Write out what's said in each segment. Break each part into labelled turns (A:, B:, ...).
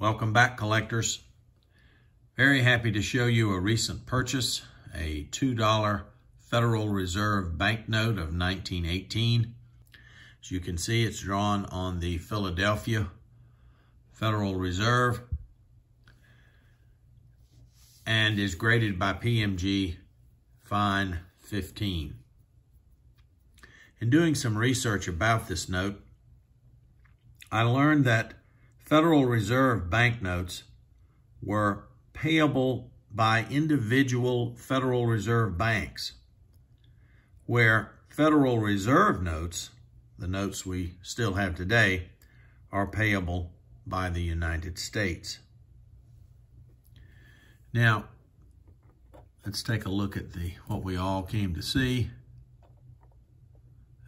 A: Welcome back, collectors. Very happy to show you a recent purchase, a $2 Federal Reserve banknote of 1918. As you can see, it's drawn on the Philadelphia Federal Reserve and is graded by PMG Fine 15. In doing some research about this note, I learned that Federal Reserve banknotes were payable by individual Federal Reserve banks, where Federal Reserve notes, the notes we still have today, are payable by the United States. Now, let's take a look at the what we all came to see,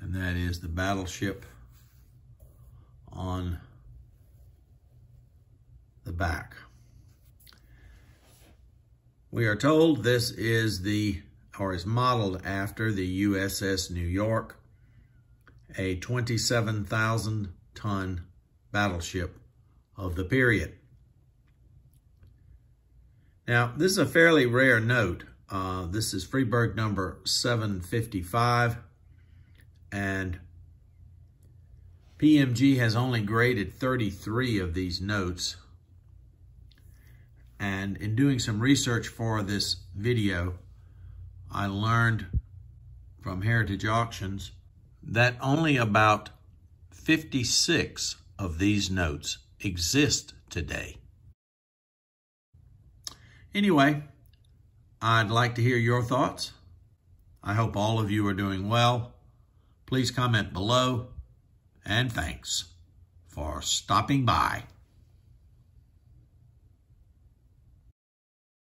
A: and that is the battleship on the back. We are told this is the, or is modeled after the USS New York, a 27,000 ton battleship of the period. Now, this is a fairly rare note. Uh, this is Friedberg number 755, and PMG has only graded 33 of these notes. And in doing some research for this video, I learned from Heritage Auctions that only about 56 of these notes exist today. Anyway, I'd like to hear your thoughts. I hope all of you are doing well. Please comment below and thanks for stopping by.